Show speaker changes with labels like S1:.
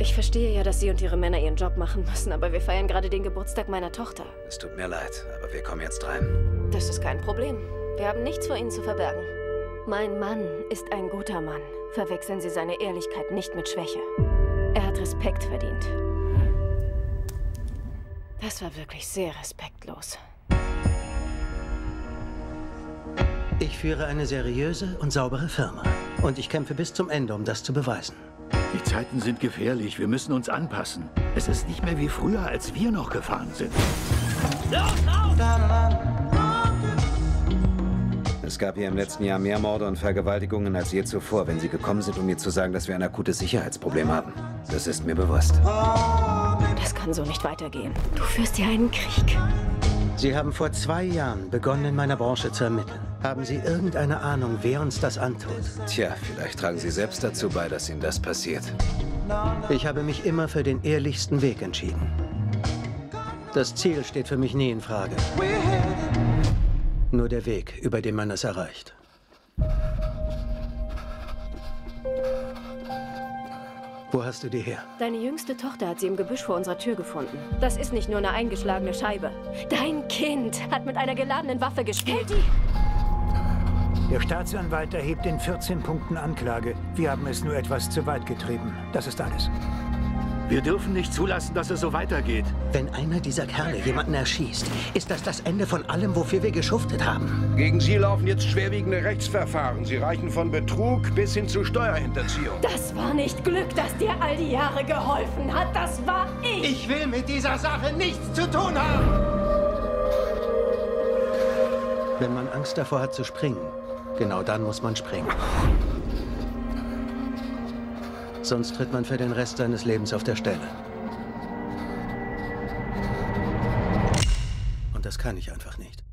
S1: Ich verstehe ja, dass Sie und Ihre Männer Ihren Job machen müssen, aber wir feiern gerade den Geburtstag meiner Tochter.
S2: Es tut mir leid, aber wir kommen jetzt rein.
S1: Das ist kein Problem. Wir haben nichts vor Ihnen zu verbergen. Mein Mann ist ein guter Mann. Verwechseln Sie seine Ehrlichkeit nicht mit Schwäche. Er hat Respekt verdient. Das war wirklich sehr respektlos.
S3: Ich führe eine seriöse und saubere Firma. Und ich kämpfe bis zum Ende, um das zu beweisen.
S4: Die Zeiten sind gefährlich. Wir müssen uns anpassen. Es ist nicht mehr wie früher, als wir noch gefahren sind.
S2: Es gab hier im letzten Jahr mehr Morde und Vergewaltigungen als je zuvor, wenn Sie gekommen sind, um mir zu sagen, dass wir ein akutes Sicherheitsproblem haben. Das ist mir bewusst.
S1: Das kann so nicht weitergehen. Du führst hier einen Krieg.
S3: Sie haben vor zwei Jahren begonnen, in meiner Branche zu ermitteln. Haben Sie irgendeine Ahnung, wer uns das antut?
S2: Tja, vielleicht tragen Sie selbst dazu bei, dass Ihnen das passiert.
S3: Ich habe mich immer für den ehrlichsten Weg entschieden. Das Ziel steht für mich nie in Frage. Nur der Weg, über den man es erreicht. Wo hast du die her?
S1: Deine jüngste Tochter hat sie im Gebüsch vor unserer Tür gefunden. Das ist nicht nur eine eingeschlagene Scheibe. Dein Kind hat mit einer geladenen Waffe gespielt.
S5: Der Staatsanwalt erhebt in 14 Punkten Anklage. Wir haben es nur etwas zu weit getrieben. Das ist alles.
S4: Wir dürfen nicht zulassen, dass es so weitergeht.
S3: Wenn einer dieser Kerle jemanden erschießt, ist das das Ende von allem, wofür wir geschuftet haben.
S6: Gegen Sie laufen jetzt schwerwiegende Rechtsverfahren. Sie reichen von Betrug bis hin zu Steuerhinterziehung.
S1: Das war nicht Glück, das dir all die Jahre geholfen hat. Das war ich.
S3: Ich will mit dieser Sache nichts zu tun haben. Wenn man Angst davor hat zu springen, genau dann muss man springen. Sonst tritt man für den Rest seines Lebens auf der Stelle. Und das kann ich einfach nicht.